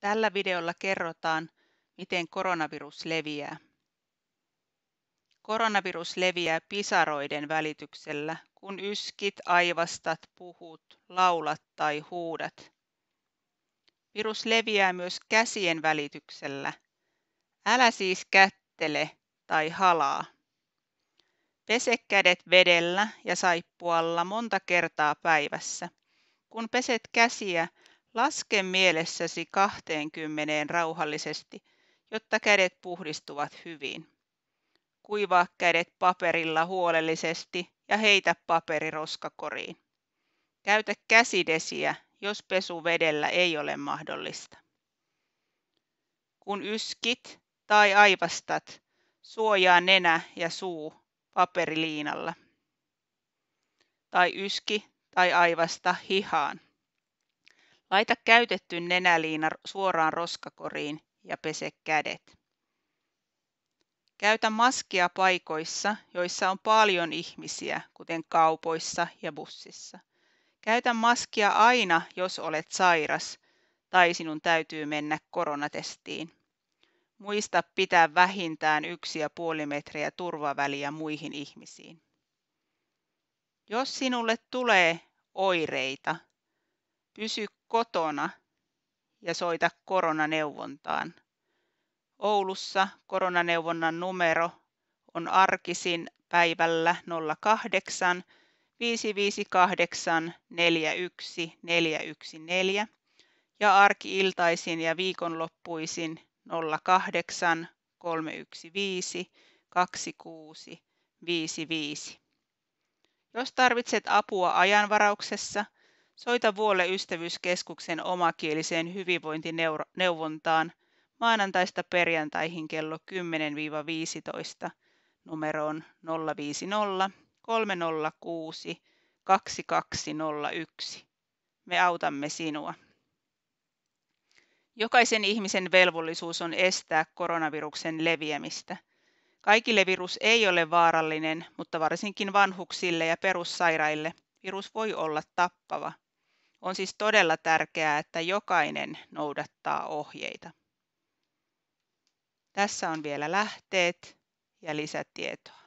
Tällä videolla kerrotaan, miten koronavirus leviää. Koronavirus leviää pisaroiden välityksellä, kun yskit, aivastat, puhut, laulat tai huudat. Virus leviää myös käsien välityksellä. Älä siis kättele tai halaa. Pese kädet vedellä ja saippualla monta kertaa päivässä. Kun peset käsiä, Laske mielessäsi kahteenkymmeneen rauhallisesti, jotta kädet puhdistuvat hyvin. Kuivaa kädet paperilla huolellisesti ja heitä paperi roskakoriin. Käytä käsidesiä, jos pesu vedellä ei ole mahdollista. Kun yskit tai aivastat, suojaa nenä ja suu paperiliinalla. Tai yski tai aivasta hihaan. Laita käytetty nenäliina suoraan roskakoriin ja pese kädet. Käytä maskia paikoissa, joissa on paljon ihmisiä, kuten kaupoissa ja bussissa. Käytä maskia aina, jos olet sairas tai sinun täytyy mennä koronatestiin. Muista pitää vähintään yksi ja puoli metriä turvaväliä muihin ihmisiin. Jos sinulle tulee oireita, Pysy kotona ja soita koronaneuvontaan. Oulussa koronaneuvonnan numero on arkisin päivällä 08 558 41 414 ja arki-iltaisin ja viikonloppuisin 08 315 26 55. Jos tarvitset apua ajanvarauksessa – Soita Vuolle ystävyyskeskuksen omakieliseen hyvinvointineuvontaan maanantaista perjantaihin kello 10-15 numeroon 050 306 2201. Me autamme sinua. Jokaisen ihmisen velvollisuus on estää koronaviruksen leviämistä. Kaikille virus ei ole vaarallinen, mutta varsinkin vanhuksille ja perussairaille virus voi olla tappava. On siis todella tärkeää, että jokainen noudattaa ohjeita. Tässä on vielä lähteet ja lisätietoa.